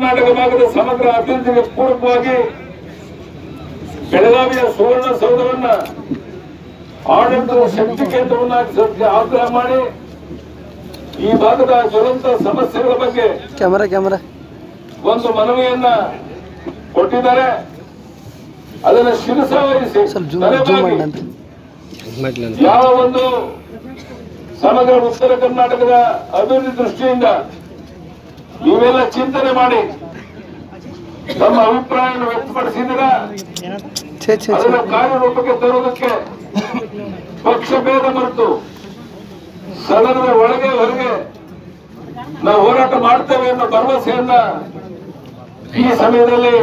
ಕರ್ನಾಟಕ ಭಾಗದ ಸಮಗ್ರ ಅಭಿವೃದ್ಧಿಗೆ ಪೂರಕವಾಗಿ ಬೆಳಗಾವಿಯ ಸುವರ್ಣ ಸೌಧವನ್ನ ಆಡಳಿತದ ಶಕ್ತಿ ಕೇಂದ್ರವನ್ನಾಗಿ ಆಗ್ರಹ ಮಾಡಿ ಈ ಭಾಗದ ಜ್ವಲಂತ ಸಮಸ್ಯೆಗಳ ಬಗ್ಗೆ ಕ್ಯಾಮರಾ ಕ್ಯಾಮರಾ. ಒಂದು ಮನವಿಯನ್ನ ಕೊಟ್ಟಿದ್ದಾರೆ. ಅದನ್ನ ಶಿರಸಾವಹಿಸಿ. ಯಾವ ಒಂದು ಸಮಗ್ರ ಉತ್ತರ ಕರ್ನಾಟಕದ ಅಭಿವೃದ್ಧಿ ದೃಷ್ಟಿಯಿಂದ ನೀವೆಲ್ಲ ಚಿಂತನೆ ಮಾಡಿ. ತಮ್ಮ ಅಭಿಪ್ರಾಯವನ್ನು ವ್ಯಕ್ತಪಡಿಸಿದ್ದೀರ? ಅದನ್ನು ಕಾರ್ಯರೂಪಕ್ಕೆ ತರುವುದಕ್ಕೆ ಪಕ್ಷ ಭೇದ ಮರೆತು ಸದನದ ಒಳಗೆ ಹೊರಗೆ ನಾವು ಹೋರಾಟ ಮಾಡ್ತೇವೆ ಅನ್ನೋ ಭರವಸೆಯನ್ನ ಈ ಸಮಯದಲ್ಲಿ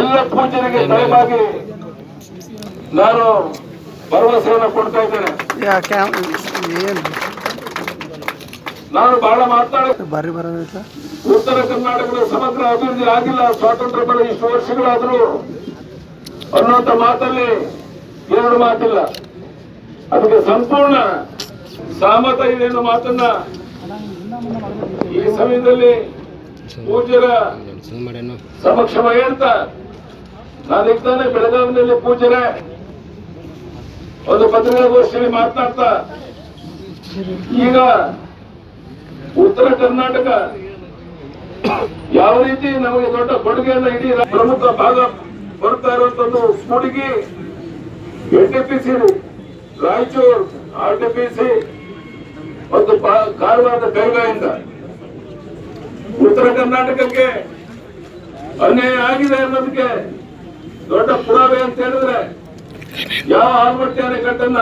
ಎಲ್ಲ ಪೂಜರಿಗೆ ತಲೆಬಾಗಿ ನಾನು ಭರವಸೆಯನ್ನು ಕೊಡ್ತಾ ಇದ್ದೇನೆ. ನಾನು ಬಹಳ ಮಾತಾಡ ಬಾರಿ ಬರೋದಿಲ್ಲ ಉತ್ತರ ಕರ್ನಾಟಕದ ಸಮಗ್ರ ಅಭಿವೃದ್ಧಿ ಆಗಿಲ್ಲ. ಸ್ವಾತಂತ್ರ್ಯ ಬಳಿ ಇಷ್ಟು ವರ್ಷಗಳಾದರೂ ಅನ್ನುವಂತ ಮಾತಲ್ಲಿ ಎರಡು ಮಾತಿಲ್ಲ. ಅದಕ್ಕೆ ಸಂಪೂರ್ಣ ಸಹಮತ ಇದೆ ಅನ್ನೋ ಮಾತನ್ನ ಈ ಸಮಯದಲ್ಲಿ ಪೂಜ್ಯರ ಸಮಕ್ಷಮ ಹೇಳ್ತಾ ನಾನು ಇರ್ತಾನೆ ಬೆಳಗಾವಿನಲ್ಲಿ ಪೂಜ್ಯರ. ಒಂದು ಪತ್ರಿಕಾಗೋಷ್ಠಿಯಲ್ಲಿ ಮಾತನಾಡ್ತಾ ಈಗ ಉತ್ತರ ಕರ್ನಾಟಕ ಯಾವ ರೀತಿ ನಮಗೆ ದೊಡ್ಡ ಕೊಡುಗೆಯನ್ನ ಇಡೀ ಪ್ರಮುಖ ಭಾಗ ಬರ್ತಾ ಇರುವಂತದ್ದು ಕೂಡಿಗಿ ಎನ್ಟಿಪಿಸಿ ರಾಯಚೂರು ಆರ್ಟಿಪಿಸಿ ಮತ್ತು ಕಾರವಾದ ಕಾರವಾರದ ಕೈಗಾಯಿಂದ ಉತ್ತರ ಕರ್ನಾಟಕಕ್ಕೆ ಅನ್ಯಾಯ ಆಗಿದೆ ಅನ್ನೋದಕ್ಕೆ ದೊಡ್ಡ ಪುರಾವೆ ಅಂತ ಹೇಳಿದ್ರೆ ಯಾವ ಆಲ್ಮಟ್ಟಿ ಅಣೆಕಟ್ಟನ್ನ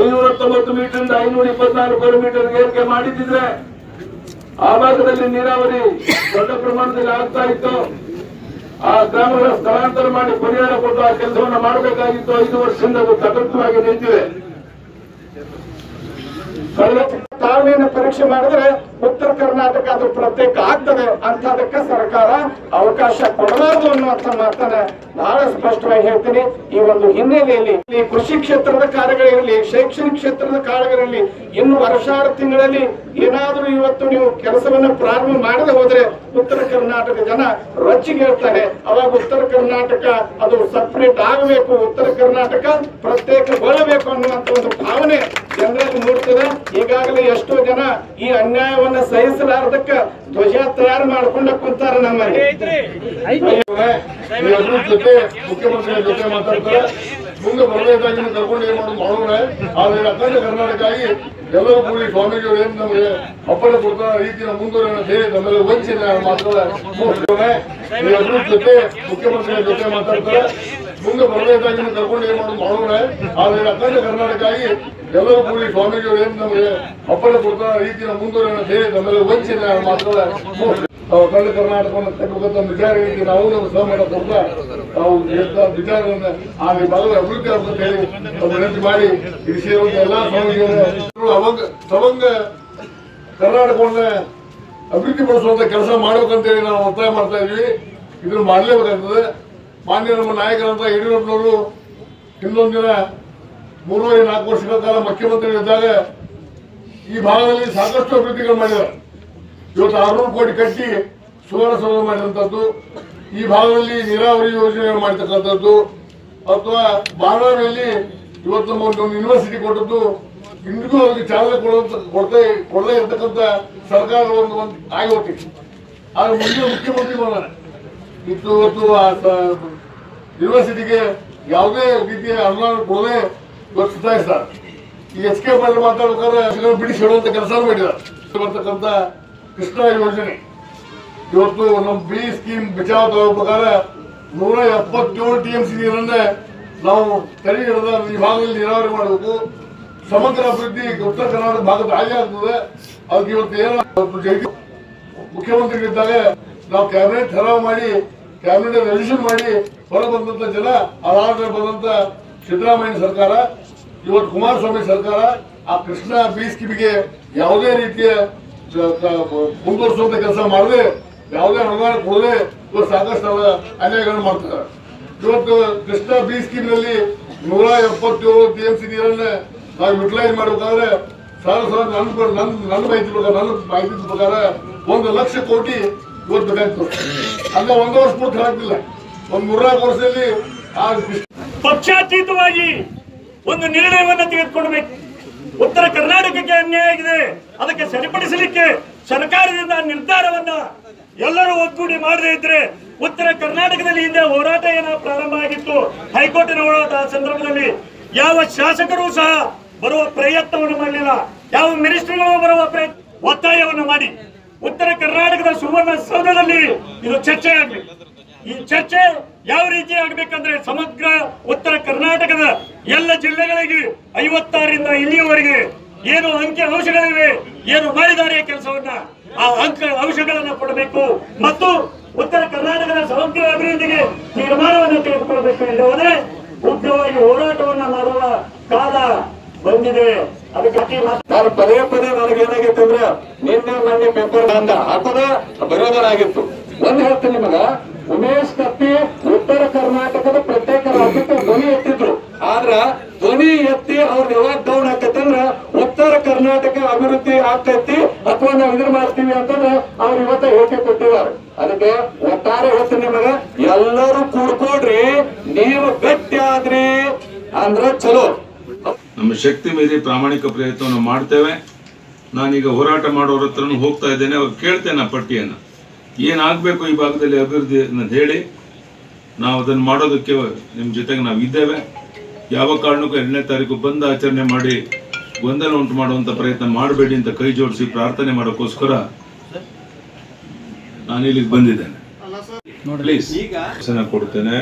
ಐನೂರ ತೊಂಬತ್ತು ಮೀಟರ್ ಐನೂರ ಇಪ್ಪತ್ನಾಲ್ಕು ಮೀಟರ್ ಏರಿಕೆ ಮಾಡಿದ್ರೆ ಆ ಭಾಗದಲ್ಲಿ ನೀರಾವರಿ ದೊಡ್ಡ ಪ್ರಮಾಣದಲ್ಲಿ ಆಗ್ತಾ ಇತ್ತು. ಆ ಗ್ರಾಮಗಳ ಸ್ಥಳಾಂತರ ಮಾಡಿ ಪರಿಹಾರ ಕೊಟ್ಟು ಆ ಕೆಲಸವನ್ನ ಮಾಡಬೇಕಾಗಿತ್ತು. ಐದು ವರ್ಷದಿಂದ ಅದು ತಟಸ್ಥವಾಗಿ ನಿಂತಿದೆ. ತಾಳ್ಮೆಯನ್ನು ಪರೀಕ್ಷೆ ಮಾಡಿದ್ರೆ ಉತ್ತರ ಕರ್ನಾಟಕ ಅದು ಪ್ರತ್ಯೇಕ ಆಗ್ತದೆ ಅಂತದಕ್ಕೆ ಸರ್ಕಾರ ಅವಕಾಶ ಕೊಡಬಾರದು ಅನ್ನುವಂತ ಮಾತನ್ನ ಬಹಳ ಸ್ಪಷ್ಟವಾಗಿ ಹೇಳ್ತೀನಿ. ಈ ಒಂದು ಹಿನ್ನೆಲೆಯಲ್ಲಿ ಈ ಕೃಷಿ ಕ್ಷೇತ್ರದ ಕಾರ್ಯಗಳಿರಲಿ, ಶೈಕ್ಷಣಿಕ ಕ್ಷೇತ್ರದ ಕಾರ್ಯಗಳಿರಲಿ, ಇನ್ನು ವರ್ಷಾರು ತಿಂಗಳಲ್ಲಿ ಏನಾದರೂ ಇವತ್ತು ನೀವು ಕೆಲಸವನ್ನ ಪ್ರಾರಂಭ ಮಾಡದೆ ಹೋದ್ರೆ ಉತ್ತರ ಕರ್ನಾಟಕ ಜನ ರೊಚ್ಚಿಗೆ ಹೇಳ್ತಾರೆ ಅವಾಗ ಉತ್ತರ ಕರ್ನಾಟಕ ಅದು ಸಪ್ರೇಟ್ ಆಗಬೇಕು, ಉತ್ತರ ಕರ್ನಾಟಕ ಪ್ರತ್ಯೇಕಗೊಳ್ಳಬೇಕು ಅನ್ನುವಂತ ಒಂದು ಭಾವನೆ ಜನರಲ್ಲಿ ಮೂಡ್ತದೆ. ಈಗಾಗಲೇ ಎಷ್ಟೋ ಜನ ಈ ಅನ್ಯಾಯವನ್ನ ಸಹಿಸಲಾರದಕ್ಕ ಧ್ವಜ ತಯಾರು ಮಾಡ್ಕೊಂಡ ಕುಂತಾರ ನಮ್ಮ ಜೊತೆ ಮುಖ್ಯಮಂತ್ರಿಗಳ ಜೊತೆ ಮಾತಾಡ್ತಾರೆ. ಮುಂದೆ ಬರಬೇಕಾಗಿ ಕರ್ಕೊಂಡು ಏನ್ ಮಾಡೋದು ಮಾಡೋಣ ಆದ್ರೆ ಅಖಂಡ ಕರ್ನಾಟಕ ಆಗಿ ಎಲ್ಲರೂ ಕೂಡಿ ಸ್ವಾಮೀಜಿಯವರು ಏನ್ ನಮಗೆ ಅಪ್ಪಣೆ ಕೊಡ್ತಾರ ರೀತಿಯ ಮುಂದುವರಿಯೋಣ ಹೇಳಿ ನಮ್ಮೆಲ್ಲ ವಂಚನೆ ಮಾತುಗಳ ಇವ್ರ ಜೊತೆ ಮುಖ್ಯಮಂತ್ರಿಗಳ ಜೊತೆ ಮಾತಾಡ್ತಾರೆ ಮುಂದೆ ಬರಬೇಕಾಗಿ ಕರ್ಕೊಂಡು ಏನ್ ಮಾಡೋದು ಮಾಡೋಣ ಆದ್ರೆ ಅಖಂಡ ಕರ್ನಾಟಕ ಆಗಿ ಎಲ್ಲರೂ ಕೂಡಿ ಸ್ವಾಮೀಜಿಯವರು ಏನ್ ನಮಗೆ ಅಪ್ಪಣೆ ಕೊಡ್ತಾರ ರೀತಿಯ ಮುಂದುವರಿಯೋಣ ಹೇಳಿ ನಮ್ಮೆಲ್ಲ ವಂಚನೆ ಮಾತುಗಳ ನಾವು ಕಳ್ಳ ಕರ್ನಾಟಕವನ್ನು ವಿಚಾರ ಐತಿ ನಾವು ನಮ್ಮ ಸಹಮತ ಕೊಡ್ತಾ ನಾವು ವಿಚಾರಗಳನ್ನ ಆ ಭಾಗದ ಅಭಿವೃದ್ಧಿ ಆಗುತ್ತೆ ಹೇಳಿ ವಿನಂತಿ ಮಾಡಿ. ಇಲ್ಲಿ ಎಲ್ಲಾ ಸ್ವಾಮಿಗಳು ಅವಾಗ ಸವಂಗ ಕರ್ನಾಟಕವನ್ನ ಅಭಿವೃದ್ಧಿ ಪಡಿಸುವಂತ ಕೆಲಸ ಮಾಡ್ಬೇಕಂತೇಳಿ ನಾವು ಒತ್ತಾಯ ಮಾಡ್ತಾ ಇದೀವಿ. ಇದನ್ನು ಮಾಡಲೇಬೇಕಾಗ್ತದೆ ಮಾನ್ಯ ನಮ್ಮ ನಾಯಕರಂತ ಯಡಿಯೂರಪ್ಪನವರು ಇನ್ನೊಂದು ದಿನ ಮೂರುವರೆ ನಾಲ್ಕು ವರ್ಷಗಳ ಕಾಲ ಮುಖ್ಯಮಂತ್ರಿಗಳಿದ್ದಾಗ ಈ ಭಾಗದಲ್ಲಿ ಸಾಕಷ್ಟು ಅಭಿವೃದ್ಧಿಗಳು ಮಾಡಿದ್ದಾರೆ. ಇವತ್ತು ಆರ್ನೂರು ಕೋಟಿ ಕಟ್ಟಿ ಸುವರ್ಣ ಸೌಧ ಮಾಡಿದಂಥದ್ದು, ಈ ಭಾಗದಲ್ಲಿ ನೀರಾವರಿ ಯೋಜನೆ ಮಾಡಿರ್ತಕ್ಕಂಥದ್ದು ಅಥವಾ ಬಾಣಾವಿಯಲ್ಲಿ ಇವತ್ತು ಒಂದು ಯೂನಿವರ್ಸಿಟಿ ಕೊಟ್ಟದ್ದು, ಇಂದಿಗೂ ಅವ್ರಿಗೆ ಚಾಲನೆ ಕೊಡುವಂತ ಕೊಡದೆ ಕೊಡದೇ ಇರ್ತಕ್ಕಂಥ ಸರ್ಕಾರ ಒಂದು ಒಂದು ಹೋಗ್ತಿತ್ತು ಆದ್ರೆ ಮುಂದೆ ಮುಖ್ಯಮಂತ್ರಿ ಬಂದಾರೆ ಇತ್ತು ಇವತ್ತು ಯೂನಿವರ್ಸಿಟಿಗೆ ಯಾವುದೇ ರೀತಿಯ ಅನುದಾನ ಕೊಡದೆ ಇವತ್ತು ಸುಧಾರಿಸ್ತಾರೆ. ಈ ಎಸ್ ಕೆ ಪಾಟೀಲ್ ಮಾತಾಡ್ಬೇಕಾದ್ರೆ ಬಿಡಿಸಿ ಹೇಳುವಂತ ಕೆಲಸ ಮಾಡಿದ್ದಾರೆ. ಬರ್ತಕ್ಕಂಥ ಕೃಷ್ಣ ಯೋಜನೆ. ಇವತ್ತು ನಮ್ಮ ಬಿ ಸ್ಕೀಮ್ ಬಚಾವ್ ತಗೋಬೇಕಾದ್ರೆ ನೂರ ಎಪ್ಪತ್ತೇಳು ಟಿ ಎಂ ಸಿ ನೀರನ್ನ ನಾವು ತಡೆ ಹಿಡಿದ ಈ ಭಾಗದಲ್ಲಿ ನೀರಾವರಿ ಮಾಡಬೇಕು. ಸಮಗ್ರ ಅಭಿವೃದ್ಧಿ ಉತ್ತರ ಕರ್ನಾಟಕ ಭಾಗದ ಹಾಗೆ ಆಗ್ತದೆ. ಅದಕ್ಕೆ ಇವತ್ತು ಏನೋ ಮುಖ್ಯಮಂತ್ರಿಗಳಿದ್ದಾಗ ನಾವು ಕ್ಯಾಬಿನೆಟ್ ಠರಾವ್ ಮಾಡಿ, ಕ್ಯಾಬಿನೆಟ್ ರೆಜಿಸ್ಟರ್ ಮಾಡಿ ಹೊರ ಬಂದಂತ ಜನ ಅದಾದ ಬಂದಂತ ಸಿದ್ದರಾಮಯ್ಯ ಸರ್ಕಾರ, ಇವತ್ತು ಕುಮಾರಸ್ವಾಮಿ ಸರ್ಕಾರ ಆ ಕೃಷ್ಣ ಬಿ ಸ್ಕೀಮಿಗೆ ಯಾವುದೇ ರೀತಿಯ ಮುಂದುವರಿಸುವಂತ ಕೆಲಸ ಮಾಡದೆ, ಯಾವುದೇ ಅನುದಾನ ಕೊಡದೆ ಇವತ್ತು ಸಾಕಷ್ಟು ಅನ್ಯಾಯಗಳನ್ನು ಮಾಡ್ತಾರೆ. ಇವತ್ತು ಕೃಷ್ಣ ಬಿ ಸ್ಕೀಮ್ನಲ್ಲಿ ನೂರ ಎಪ್ಪತ್ತೇಳು ಟಿ ಎಂ ಸಿ ನೀರನ್ನ ನಾವು ಯುಟಿಲೈಸ್ ಮಾಡಬೇಕಾದ್ರೆ ಸಾವಿರ ಸಾವಿರ ನನ್ನ ನನ್ನ ನನ್ನ ಮಾಹಿತಿ ಪ್ರಕಾರ ನನ್ನ ಮಾಹಿತಿ ಪ್ರಕಾರ ಒಂದು ಲಕ್ಷ ಕೋಟಿ ಇವತ್ತು ಬೇಕಾಯ್ತು. ಅಂದ್ರೆ ಒಂದು ವರ್ಷ ಪೂರ್ತಿ ಹಾಕಿಲ್ಲ ಒಂದು ಮೂರ್ನಾಲ್ಕು ವರ್ಷದಲ್ಲಿ ಪಕ್ಷಾತೀತವಾಗಿ ಒಂದು ನಿರ್ಣಯವನ್ನು ತೆಗೆದುಕೊಳ್ಬೇಕು. ಉತ್ತರ ಕರ್ನಾಟಕಕ್ಕೆ ಅನ್ಯಾಯ ಆಗಿದೆ. ಅದಕ್ಕೆ ಸರಿಪಡಿಸಲಿಕ್ಕೆ ಸರ್ಕಾರದಿಂದ ನಿರ್ಧಾರವನ್ನ ಎಲ್ಲರೂ ಒಗ್ಗೂಡಿ ಮಾಡದೇ ಇದ್ರೆ ಉತ್ತರ ಕರ್ನಾಟಕದಲ್ಲಿ ಹಿಂದೆ ಹೋರಾಟ ಏನ ಪ್ರಾರಂಭ ಆಗಿತ್ತು. ಹೈಕೋರ್ಟಿನ ಹೋರಾಟ ಸಂದರ್ಭದಲ್ಲಿ ಯಾವ ಶಾಸಕರು ಸಹ ಬರುವ ಪ್ರಯತ್ನವನ್ನು ಮಾಡಲಿಲ್ಲ. ಯಾವ ಮಿನಿಸ್ಟರ್ಗಳು ಬರುವ ಪ್ರಯತ್ನ ಒತ್ತಾಯವನ್ನು ಮಾಡಿ. ಉತ್ತರ ಕರ್ನಾಟಕದ ಸುವರ್ಣ ಸೌಧದಲ್ಲಿ ಇದು ಚರ್ಚೆ ಆಗಲಿ ಈ ಚರ್ಚೆ ಯಾವ ರೀತಿ ಆಗ್ಬೇಕಂದ್ರೆ ಸಮಗ್ರ ಉತ್ತರ ಕರ್ನಾಟಕದ ಎಲ್ಲ ಜಿಲ್ಲೆಗಳಿಗೆ ಐವತ್ತಾರಿಂದ ಇಲ್ಲಿಯವರೆಗೆ ಏನು ಅಂಕಿ ಅಂಶಗಳಿವೆ, ಏನು ಮಾಡಿದ್ದಾರೆ ಕೆಲಸವನ್ನ, ಆ ಅಂಕ ಅಂಶಗಳನ್ನ ಕೊಡಬೇಕು ಮತ್ತು ಉತ್ತರ ಕರ್ನಾಟಕದ ಸಮಗ್ರ ಅಭಿವೃದ್ಧಿಗೆ ತೀರ್ಮಾನವನ್ನು ತೆಗೆದುಕೊಳ್ಬೇಕು ಎಂದು ಹೋದ್ರೆ ಉಗ್ರವಾಗಿ ಹೋರಾಟವನ್ನ ಮಾಡುವ ಕಾಲ ಬಂದಿದೆ. ಅದಕ್ಕೆ ನಾನು ಪದೇ ಪದೇ ನನಗೇನಾಗಿತ್ತು ಅಂದ್ರೆ ನಿನ್ನೆ ಮೊನ್ನೆ ಪೇಪರ್ ಹಾಕೋದ ಬರೋದನಾಗಿತ್ತು ಒಂದು ಹೇಳ್ತೀನಿ ನಿಮಗ ಉಮೇಶ್ ಕತ್ತಿ ಆಗ್ತೈತಿ ಅಥವಾ ನಾವು ಇದ್ರ ಮಾಡ್ತೀವಿ ಅಂತಂದ್ರೆ ಅವ್ರು ಇವತ್ತ ಹೇಳಿಕೆ ಕೊಟ್ಟಿದ್ದಾರೆ. ಅದಕ್ಕೆ ಒಟ್ಟಾರೆ ಹೇಳ್ತೀನಿ ನಿಮಗೆ, ಎಲ್ಲರೂ ಕೂಡ್ಕೊಡ್ರಿ ನೀವು ಗಟ್ಟಿ ಆದ್ರಿ ಅಂದ್ರೆ ಚಲೋ. ನಮ್ಮ ಶಕ್ತಿ ಮೀರಿ ಪ್ರಾಮಾಣಿಕ ಪ್ರಯತ್ನವನ್ನು ಮಾಡ್ತೇವೆ. ನಾನೀಗ ಹೋರಾಟ ಮಾಡೋರ ಹತ್ರನೂ ಹೋಗ್ತಾ ಇದ್ದೇನೆ, ಅವ್ರು ಕೇಳ್ತೇನೆ ಆ ಪಟ್ಟಿಯನ್ನು. ಏನಾಗಬೇಕು ಈ ಭಾಗದಲ್ಲಿ ಅಭಿವೃದ್ಧಿ ಅನ್ನೋದು ಹೇಳಿ, ನಾವು ಅದನ್ನು ಮಾಡೋದಕ್ಕೆ ನಿಮ್ಮ ಜೊತೆಗೆ ನಾವು ಇದ್ದೇವೆ ಯಾವ ಕಾರಣಕ್ಕೂ ಎರಡನೇ ತಾರೀಕು ಬಂದು ಆಚರಣೆ ಮಾಡಿ ಗೊಂದಲ ಉಂಟು ಮಾಡುವಂತ ಪ್ರಯತ್ನ ಮಾಡಬೇಡಿ ಅಂತ ಕೈ ಜೋಡಿಸಿ ಪ್ರಾರ್ಥನೆ ಮಾಡೋಕ್ಕೋಸ್ಕರ ನಾನು ಇಲ್ಲಿಗೆ ಬಂದಿದ್ದೇನೆ. ಕೊಡ್ತೇನೆ.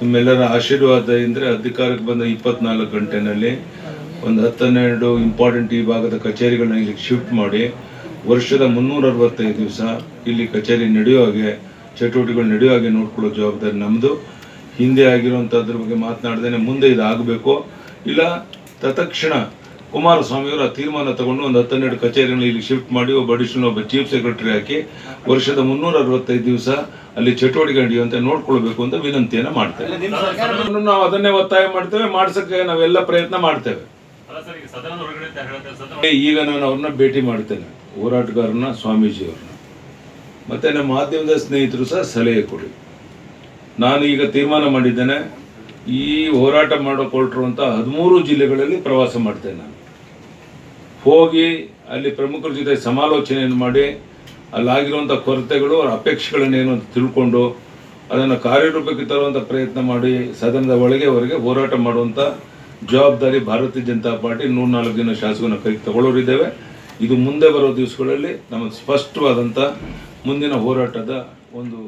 ನಿಮ್ಮೆಲ್ಲರ ಆಶೀರ್ವಾದ ಇದ್ರೆ ಅಧಿಕಾರಕ್ಕೆ ಬಂದ ಇಪ್ಪತ್ನಾಲ್ಕು ಗಂಟೆನಲ್ಲಿ ಒಂದು ಹತ್ತನ್ನೆರಡು ಇಂಪಾರ್ಟೆಂಟ್ ಈ ಭಾಗದ ಕಚೇರಿಗಳನ್ನ ಇಲ್ಲಿಗೆ ಶಿಫ್ಟ್ ಮಾಡಿ ವರ್ಷದ ಮುನ್ನೂರ ಅರವತ್ತೈದು ದಿವಸ ಇಲ್ಲಿ ಕಚೇರಿ ನಡೆಯೋ ಹಾಗೆ, ಚಟುವಟಿಕೆಗಳು ನಡೆಯೋ ಹಾಗೆ ನೋಡ್ಕೊಳ್ಳೋ ಜವಾಬ್ದಾರಿ ನಮ್ಮದು ಹಿಂದೆ ಆಗಿರುವಂಥದ್ರ ಬಗ್ಗೆ ಮಾತನಾಡ್ದೇನೆ, ಮುಂದೆ ಇದಾಗಬೇಕು. ಇಲ್ಲ ತತ್ಕ್ಷಣ ಕುಮಾರಸ್ವಾಮಿಯವರು ಆ ತೀರ್ಮಾನ ತಗೊಂಡು ಒಂದು ಹತ್ತನ್ನೆರಡು ಕಚೇರಿಗಳನ್ನ ಇಲ್ಲಿ ಶಿಫ್ಟ್ ಮಾಡಿ ಒಬ್ಬ ಅಡಿಷನಲ್ ಒಬ್ಬ ಚೀಫ್ ಸೆಕ್ರೆಟರಿ ಹಾಕಿ ವರ್ಷದ ಮುನ್ನೂರ ಅರವತ್ತೈದು ದಿವಸ ಅಲ್ಲಿ ಚಟುವಟಿಕೆ ನಡೆಯುವಂತೆ ನೋಡ್ಕೊಳ್ಬೇಕು ಅಂತ ವಿನಂತಿಯನ್ನು ಮಾಡ್ತೇವೆ. ನಾವು ಅದನ್ನೇ ಒತ್ತಾಯ ಮಾಡ್ತೇವೆ ಮಾಡಿಸಕ್ಕೆ ನಾವೆಲ್ಲ ಪ್ರಯತ್ನ ಮಾಡ್ತೇವೆ. ಈಗ ನಾನು ಅವ್ರನ್ನ ಭೇಟಿ ಮಾಡ್ತೇನೆ ಹೋರಾಟಗಾರನ ಸ್ವಾಮೀಜಿಯವ್ರನ್ನ. ಮತ್ತೆ ನಮ್ಮ ಮಾಧ್ಯಮದ ಸ್ನೇಹಿತರು ಸಹ ಸಲಹೆ ಕೊಡಿ. ನಾನು ಈಗ ತೀರ್ಮಾನ ಮಾಡಿದ್ದೇನೆ ಈ ಹೋರಾಟ ಮಾಡೋಕೊಳ್ತಿರುವಂಥ ಹದಿಮೂರು ಜಿಲ್ಲೆಗಳಲ್ಲಿ ಪ್ರವಾಸ ಮಾಡ್ತೇನೆ ನಾನು. ಹೋಗಿ ಅಲ್ಲಿ ಪ್ರಮುಖರ ಜೊತೆ ಸಮಾಲೋಚನೆಯನ್ನು ಮಾಡಿ ಅಲ್ಲಾಗಿರುವಂಥ ಕೊರತೆಗಳು, ಅವರ ಅಪೇಕ್ಷೆಗಳನ್ನೇನು ಅಂತ ತಿಳ್ಕೊಂಡು ಅದನ್ನು ಕಾರ್ಯರೂಪಕ್ಕೆ ತರುವಂಥ ಪ್ರಯತ್ನ ಮಾಡಿ, ಸದನದ ಒಳಗೆ ಅವರಿಗೆ ಹೋರಾಟ ಮಾಡುವಂಥ ಜವಾಬ್ದಾರಿ ಭಾರತೀಯ ಜನತಾ ಪಾರ್ಟಿ ನೂರ್ನಾಲ್ಕು ಜನ ಶಾಸಕನ ಕೈಗೆ ತಗೊಳ್ಳೋರಿದ್ದೇವೆ. ಇದು ಮುಂದೆ ಬರೋ ದಿವಸಗಳಲ್ಲಿ ನಮ್ಮ ಸ್ಪಷ್ಟವಾದಂಥ ಮುಂದಿನ ಹೋರಾಟದ ಒಂದು